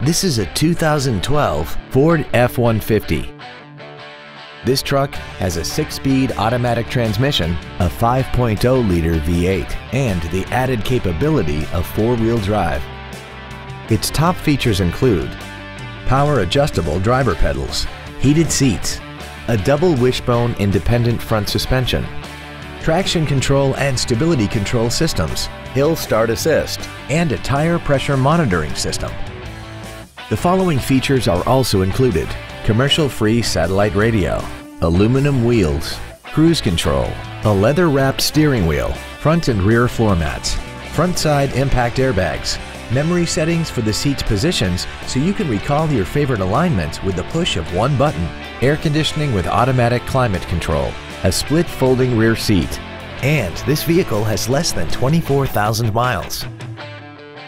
This is a 2012 Ford F-150. This truck has a six-speed automatic transmission, a 5.0-liter V8, and the added capability of four-wheel drive. Its top features include power adjustable driver pedals, heated seats, a double wishbone independent front suspension, traction control and stability control systems, hill start assist, and a tire pressure monitoring system. The following features are also included. Commercial-free satellite radio, aluminum wheels, cruise control, a leather-wrapped steering wheel, front and rear floor mats, front side impact airbags, memory settings for the seat's positions so you can recall your favorite alignments with the push of one button, air conditioning with automatic climate control, a split folding rear seat, and this vehicle has less than 24,000 miles.